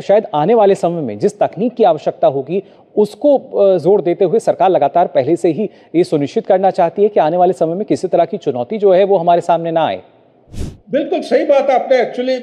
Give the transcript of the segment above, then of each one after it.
शायद आने वाले समय में जिस तकनीक की आवश्यकता होगी, उसको ज़ोर देते हुए सरकार लगातार पहले से ही ये सुनिश्चित करना चाहती है कि आने वाले समय में किसी तरह की चुनौती जो है वो हमारे सामने ना आए। बिल्कुल सही बात आपने एक्चुअली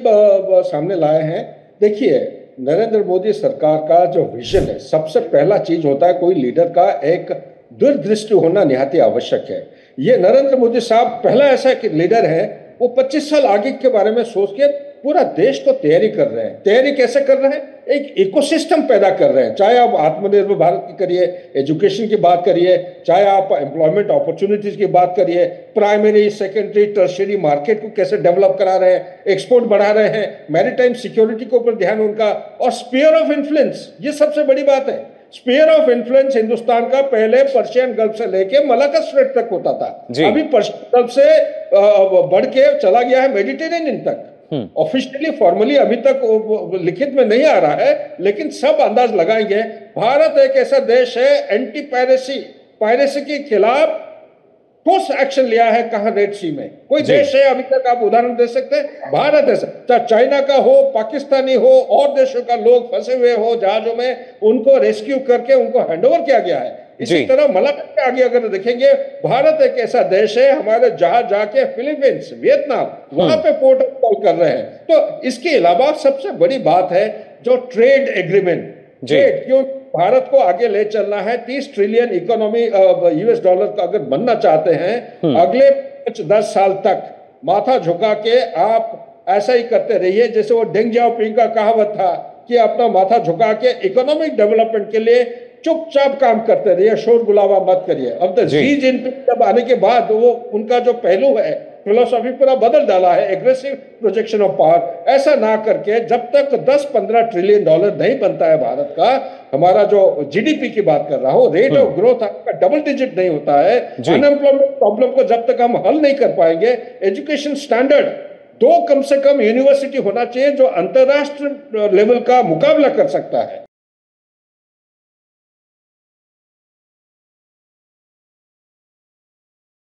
सामने लाए हैं। देखिए, नरेंद्र मोदी सरकार का जो विजन है, सबसे पहला चीज़ होता है कोई लीडर का एक दूरदृष्टि होना निहाती आवश्यक है। ये नरेंद्र मोदी साहब पहला ऐसा लीडर है, वो 25 साल आगे के बारे में सोच के पूरा देश को तैयारी कर रहे हैं। तैयारी कैसे कर रहे हैं? एक इकोसिस्टम पैदा कर रहे हैं। चाहे आप आत्मनिर्भर भारत की करिए एजुकेशन की बात करिए चाहे आप एम्प्लॉयमेंट अपॉर्चुनिटीज़ की बात करिए प्राइमरी सेकेंडरी टर्शरी मार्केट को कैसे डेवलप करा रहे हैं एक्सपोर्ट बढ़ा रहे हैं मैरिटाइम सिक्योरिटी के ऊपर ध्यान उनका और स्पेयर ऑफ़ इन्फ्लुएंस ये सबसे बड़ी बात है। स्पेयर ऑफ़ इन्फ्लुएंस हिंदुस्तान का पहले पर्शियन गल्फ से लेके मलाका स्ट्रेट तक होता था। अभी पर्शियन गल्फ से बढ़ के चला गया है मेडिटेरियन तक। ऑफिशियली हम्म। फॉर्मली अभी तक लिखित में नहीं आ रहा है लेकिन सब अंदाज लगाएँगे। भारत एक ऐसा देश है एंटी पायरेसी पायरेसी के खिलाफ ठोस एक्शन लिया है कहा रेड सी में। कोई देश है अभी तक आप उदाहरण दे सकते हैं भारत ऐसा चाहे चाइना का हो पाकिस्तानी हो और देशों का लोग फंसे हुए हो जहाजों में उनको रेस्क्यू करके उनको हैंडओवर किया गया है। इसी तरह मलाका के आगे अगर देखेंगे भारत एक ऐसा देश है हमारे जहाँ जाके फिलीपींस वियतनाम वहाँ हम्म। पे पोर्ट कॉल कर रहे हैं तो इसके अलावा सबसे बड़ी बात है जो ट्रेड एग्रीमेंट ट्रेड क्यों भारत को आगे ले चलना है तीस ट्रिलियन इकोनॉमी यूएस डॉलर का अगर बनना चाहते हैं हम्म। अगले पाँच दस साल तक माथा झुका के आप ऐसा ही करते रहिए जैसे वो डेंग जाओपिंग का कहावत था कि अपना माथा झुका के इकोनॉमिक डेवलपमेंट के लिए चुपचाप काम करते रहिए शोर गुलावा मत करिए। अब तो जी। जिनपिंग जब आने के बाद वो उनका जो पहलू है फिलोसॉफी पूरा बदल डाला है एग्रेसिव प्रोजेक्शन ऑफ़ पावर ऐसा ना करके जब तक 10-15 ट्रिलियन डॉलर नहीं बनता है भारत का हमारा जो जीडीपी की बात कर रहा हूँ रेट ऑफ़ ग्रोथ आपका डबल डिजिट नहीं होता है। अनएम्प्लॉयमेंट प्रॉब्लम को जब तक हम हल नहीं कर पाएँगे एजुकेशन स्टैंडर्ड दो कम से कम यूनिवर्सिटी होना चाहिए जो अंतर्राष्ट्रीय लेवल का मुकाबला कर सकता है।